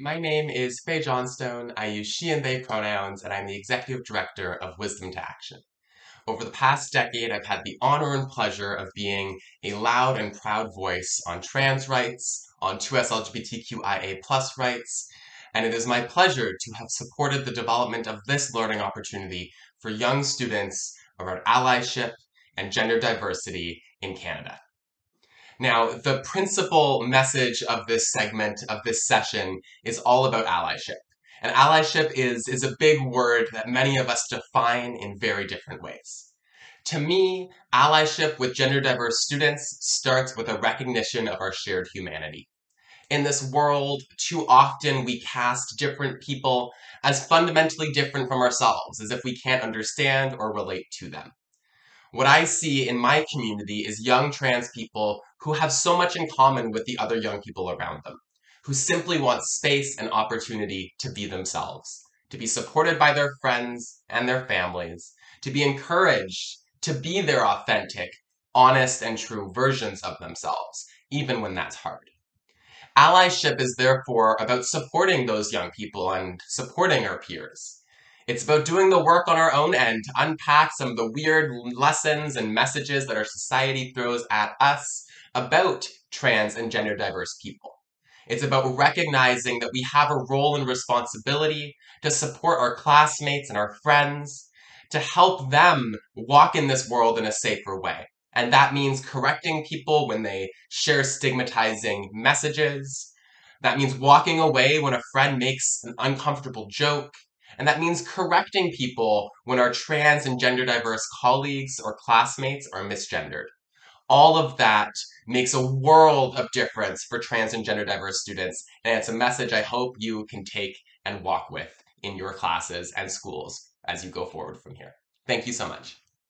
My name is Fae Johnstone. I use she and they pronouns, and I'm the executive director of Wisdom to Action. Over the past decade, I've had the honor and pleasure of being a loud and proud voice on trans rights, on 2S LGBTQIA plus rights, and it is my pleasure to have supported the development of this learning opportunity for young students around allyship and gender diversity in Canada. Now, the principal message of this segment, of this session, is all about allyship. And allyship is, is a big word that many of us define in very different ways. To me, allyship with gender diverse students starts with a recognition of our shared humanity. In this world, too often we cast different people as fundamentally different from ourselves, as if we can't understand or relate to them. What I see in my community is young trans people who have so much in common with the other young people around them, who simply want space and opportunity to be themselves, to be supported by their friends and their families, to be encouraged to be their authentic, honest, and true versions of themselves, even when that's hard. Allyship is therefore about supporting those young people and supporting our peers. It's about doing the work on our own end to unpack some of the weird lessons and messages that our society throws at us about trans and gender diverse people. It's about recognizing that we have a role and responsibility to support our classmates and our friends, to help them walk in this world in a safer way. And that means correcting people when they share stigmatizing messages. That means walking away when a friend makes an uncomfortable joke. And that means correcting people when our trans and gender diverse colleagues or classmates are misgendered. All of that makes a world of difference for trans and gender diverse students, and it's a message I hope you can take and walk with in your classes and schools as you go forward from here. Thank you so much.